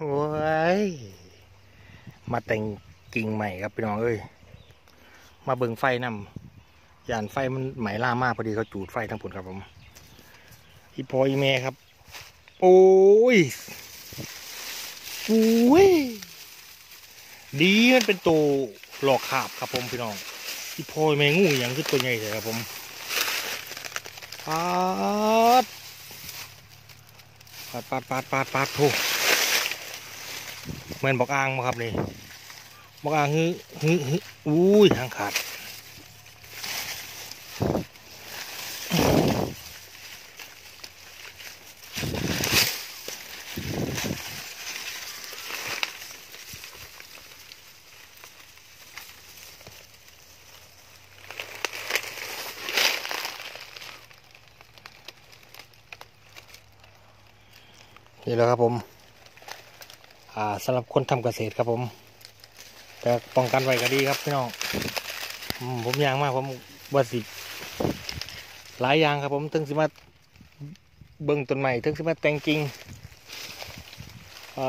โอ้ย มาแต่งกิ่งใหม่ครับพี่น้องเอ้ย มาเบิ่งไฟนำยานไฟมันไหมล่ามากพอดีเขาจูดไฟทั้งผลครับผม อีพออีเมครับ โอ้ยโอ้ย ดีมันเป็นตัวหลอกขาบครับผมพี่น้อง อีพออีเมงูอย่างคือตัวใหญ่เลยครับผมปาดปาดปาดปาดปาดปาดโถ เหมือนบอกอ่างมาครับนี่บอกอ่างฮึฮึฮึอุ้ยทางขาดนี่แหละครับผม สำหรับคนทำเกษตรครับผมแต่ป้องกันไว้ก็ดีครับพี่น้องผมยางมากผมว่าสิหลายอย่างครับผมถึงสิมาเบิ่งต้นใหม่ถึงสิมาแต่งกิ่งอ่า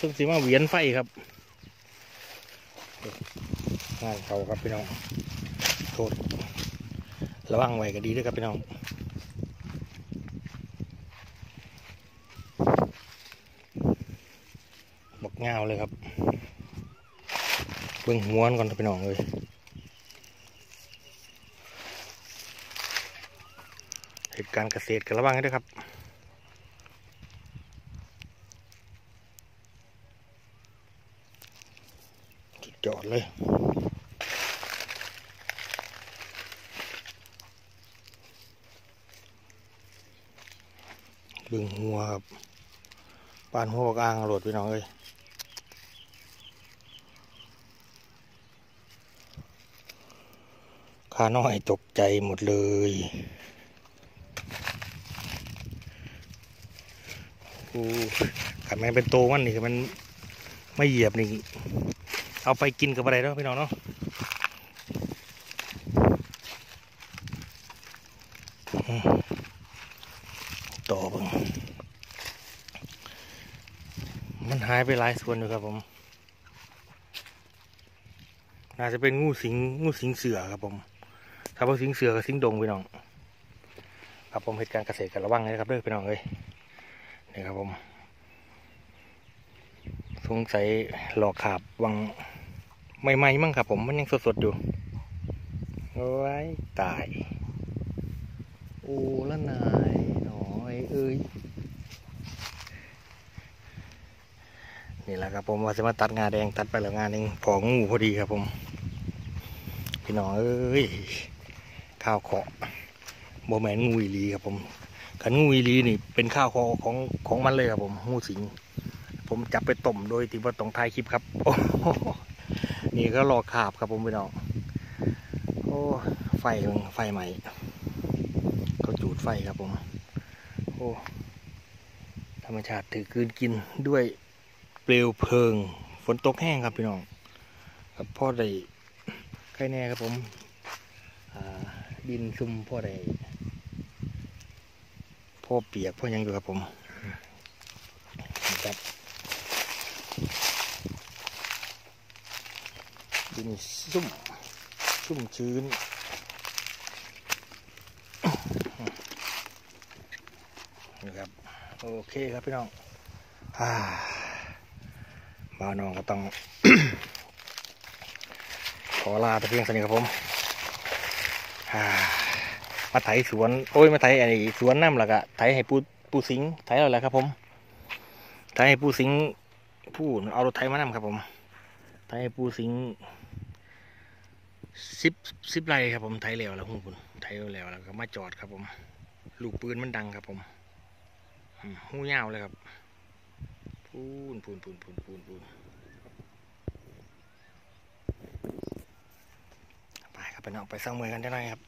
ถึงสิมาเหวียนไฟครับงานเขาครับพี่น้องโทษระวังไว้ก็ดีด้วยครับพี่น้อง บัก เงาเลยครับ เบิ่งหัวนก่อนเถอะพี่องเลยเหตุการณ์เกษตรกันระวังให้ด้วยครับสุดยอดเลยเบิ่งหัวครับปานหัวกอ่างโหลดพี่น้องเอ้ยาน้อยตกใจหมดเลย โอ้ขันแม่งเป็นโตมันนี่มันไม่เหยียบนี่ เอาไปกินกับอะไรเนาะพี่น้องเนาะต่อบังมันหายไปหลายส่วนอยู่ครับผมน่าจะเป็นงูสิงงูสิงเสือครับผม ถ้าว่าสิงเสือกับสิงดงพี่น้อง ครับผมเหตุการณ์เกษตรกันระวังนะครับเด้อพี่น้องเอ้ยนี่ครับผม สงสัยหลอกขาบวังใหม่ๆมั้งครับผมมันยังสดๆอยู่โอ้ยตาย โอ้ละนายหน่อยเอ้ยนี่แหละครับผมว่าจะมาตัดงาแดงตัดไปแล้วงานหนึ่งพองูพอดีครับผม พี่น้องเอ้ย ข้าวเคาะโบแมนงูอีหลีครับผมขันงูอีหลีนี่เป็นข้าวเคาะของของมันเลยครับผมงูสิง ผมจับไปต้มโดยที่ว่าต้องถ่ายคลิปครับนี่ก็รอขาบครับผมพี่น้องโอ้ไฟไฟใหม่เขาจูดไฟครับผม โอ้ธรรมชาติถือกลืนกินด้วยเปลวเพลิง ฝนตกแห้งครับพี่น้อง ครับพ่อได้ใครแน่ครับผม ดินซุ่มพ่อได้พ่อเปียกพ่อยังอยู่ครับผมนี่ครับดินซุ่มชุ่มชื้นนี่ครับโอเคครับพี่น้องอ่าบ้านน้องก็ต้อง ขอลาไปเพียงเท่านี้ครับผมอ่า มาไถสวน โอ้ย มาไถไอ้สวนน้ำแล้วก็ไถให้ปูปูสิงไถแล้วแหละครับ ผมไถให้ปูสิงผู้เอารถไถมานำครับผมไถให้ปูสิงสิบสิบไรครับ ผมไถแล้วแล้วหุ่นคุณไถแล้วแล้วก็มาจอดครับ ผม ลูกปืนมันดังครับ ผมหูยาวเลยครับพูนพูนพูนพูนพูนพูน ไปครับไปเนาะไปสร้างเมืองกันได้ไหมครับ